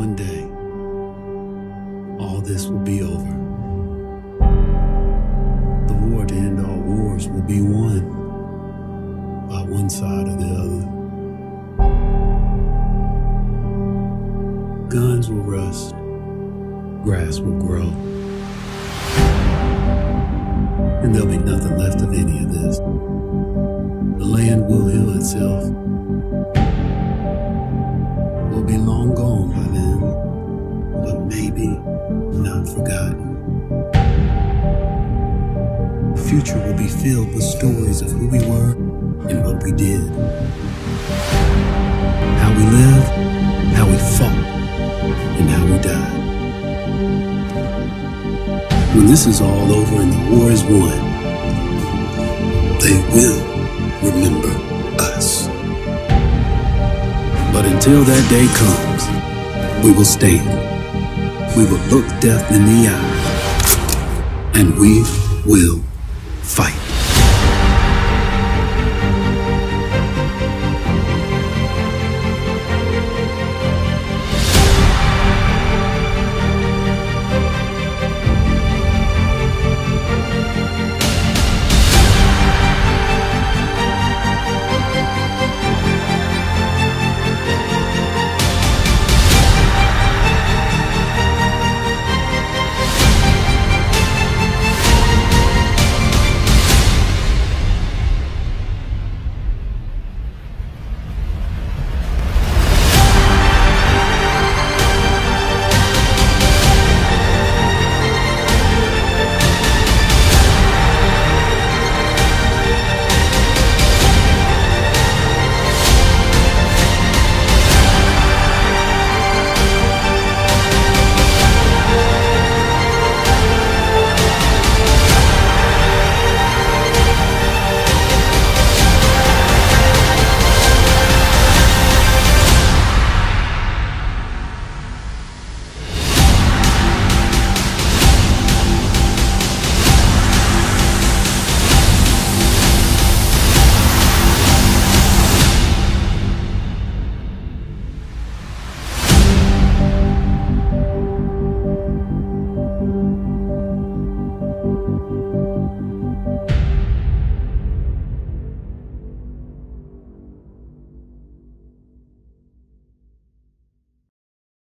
One day, all this will be over. The war to end all wars will be won by one side or the other. Guns will rust, grass will grow, and there'll be nothing left of any of this. The land will heal itself. We'll be long gone by then, but maybe not forgotten. The future will be filled with stories of who we were and what we did. How we lived, how we fought, and how we died. When this is all over and the war is won, they will remember until that day comes, we will stand. We will look death in the eye. And we will fight.